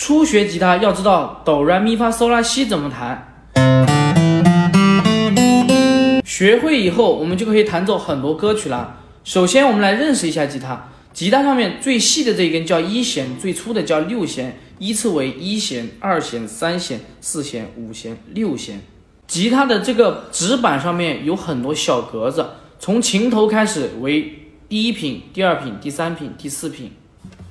初学吉他要知道哆来咪发嗦拉西怎么弹，学会以后我们就可以弹奏很多歌曲了。首先，我们来认识一下吉他。吉他上面最细的这一根叫一弦，最粗的叫六弦，依次为一弦、二弦、三弦、四弦、五弦、六弦。吉他的这个指板上面有很多小格子，从琴头开始为第一品、第二品、第三品、第四品。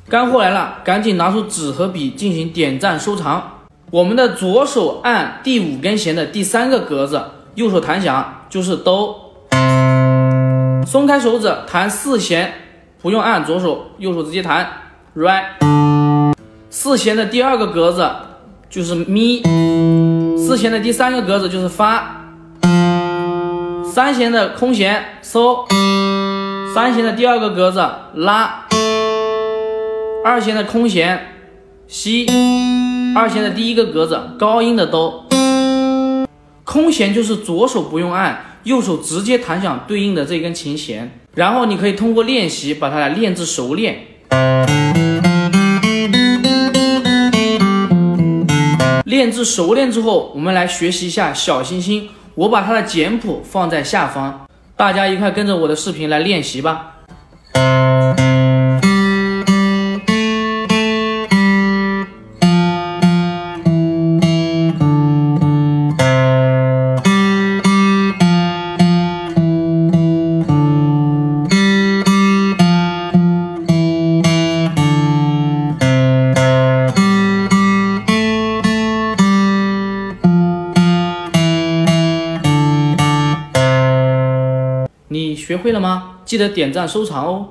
干货来了，赶紧拿出纸和笔进行点赞收藏。我们的左手按第五根弦的第三个格子，右手弹响就是哆。松开手指弹四弦，不用按左手，右手直接弹 re。四弦的第二个格子就是咪，四弦的第三个格子就是发，三弦的空弦 so，三弦的第二个格子拉。二弦的空弦西，二弦的第一个格子高音的哆，空弦就是左手不用按，右手直接弹响对应的这根琴弦，然后你可以通过练习把它来练至熟练。练至熟练之后，我们来学习一下小星星，我把它的简谱放在下方，大家一块跟着我的视频来练习吧。你学会了吗？记得点赞收藏哦。